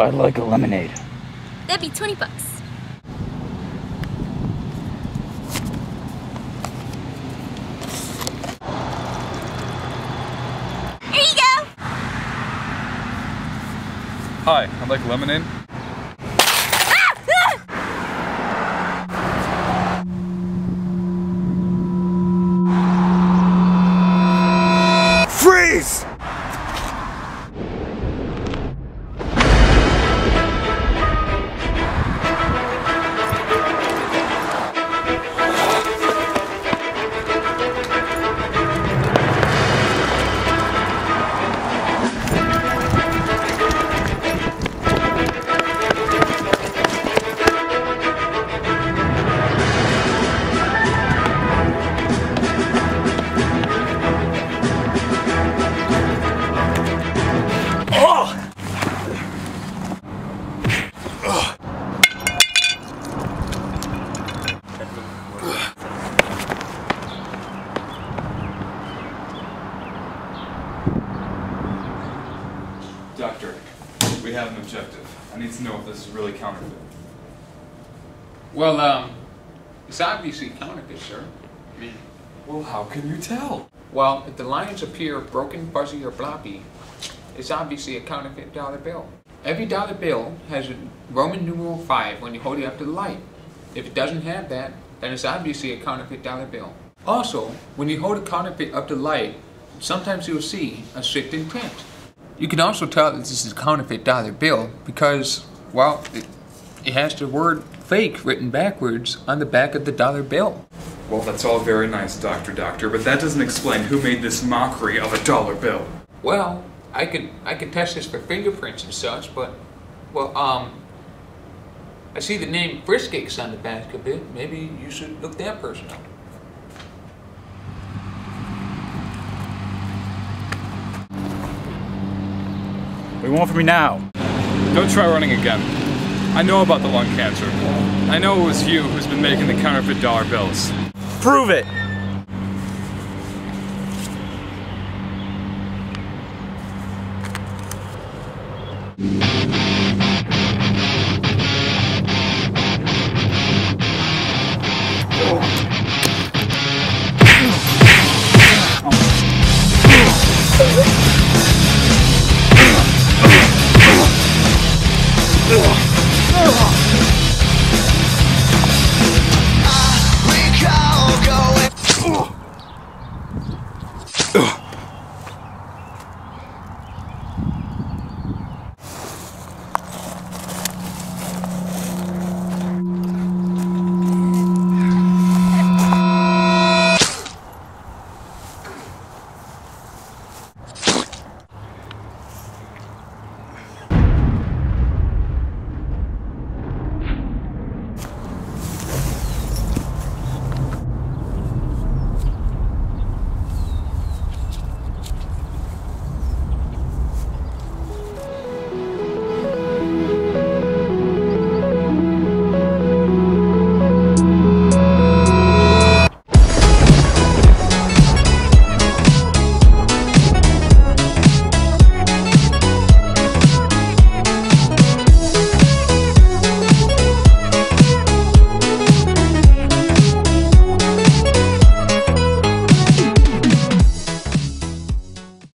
I'd like a lemonade. That'd be 20 bucks. Here you go. Hi, I'd like lemonade. Doctor, we have an objective. I need to know if this is really counterfeit. Well, um, it's obviously counterfeit, sir. I mean, Well, how can you tell? well, if the lines appear broken, fuzzy, or floppy, it's obviously a counterfeit dollar bill. Every dollar bill has a Roman numeral 5 when you hold it up to the light. If it doesn't have that, then it's obviously a counterfeit dollar bill. Also, when you hold a counterfeit up to the light, sometimes you'll see a shift in print. You can also tell that this is a counterfeit dollar bill because, well, it, it has the word fake written backwards on the back of the dollar bill. Well, that's all very nice, Doctor Doctor, but that doesn't explain who made this mockery of a dollar bill. Well, I could I could test this for fingerprints and such, but well, um, I see the name Friskix on the back of it. Maybe you should look that person up. What do you want from me now? Don't try running again. I know about the lung cancer. I know it was you who's been making the counterfeit dollar bills. Prove it!